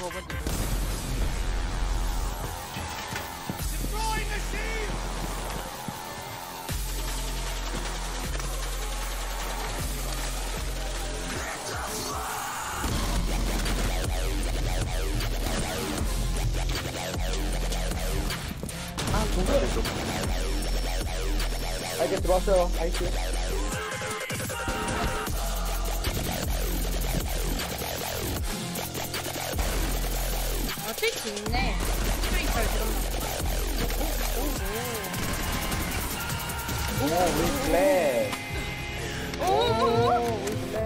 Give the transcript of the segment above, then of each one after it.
whole window. Destroying the shield! Ah, ¿cómo es eso? Hay que te 트위치 있네. 트위치 잘 들었나 오 위플렉 오, 오, 오 위플렉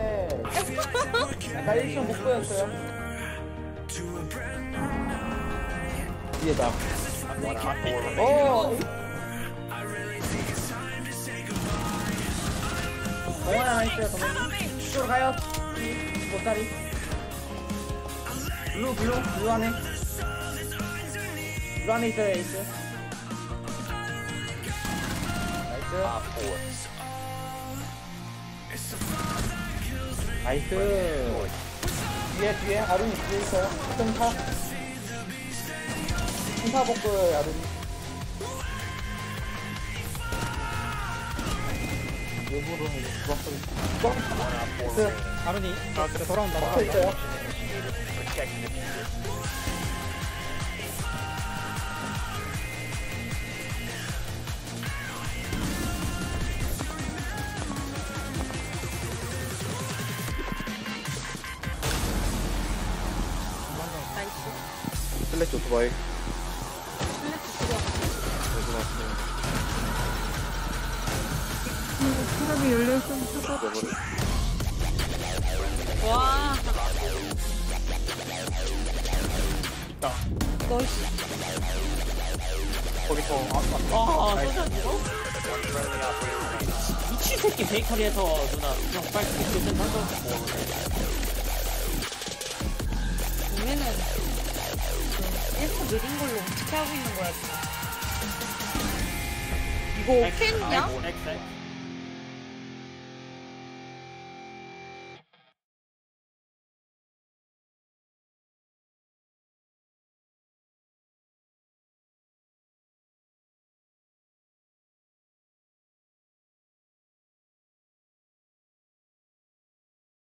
아까 1층 못 보였어요 remaining. 오 동원 하나 있어요 동원님 이쪽으로 가요 보따리 블루 블루 블루 안에 블루 안에 있어요 에이스 나이스 Op four. 나이스 뒤에 뒤에 아lun이 뒤에 있어요 승타 승타 복구요 아lun이 일부러 죽었어요 One on four 네. remaining. 아lun이 아 그래 돌아온다 붙어 있어요 나이스. 슬래치 오토바이 슬래치 죽어. 와. 있다. 너이씨. 거기서 아, 아, 아, 쏘자 이거? One friendly operator remaining. 미친 새끼 베이커리에서 누나 그냥 빨리 그때 한 느린 걸로 어떻게 하고 있는 거야 지금. 이거 캔이야? 넥, 넥.